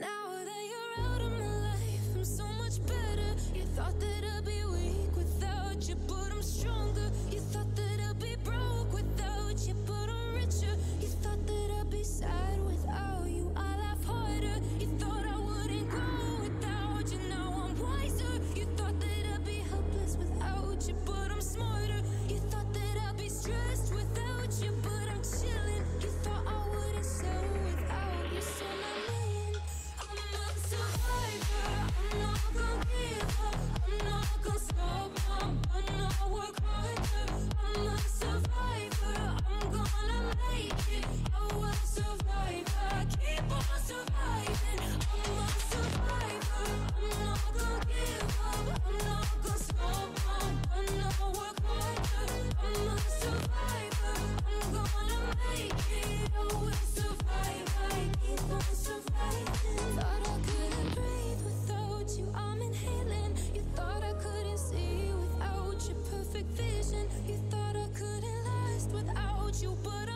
Now You thought I couldn't last without you, but I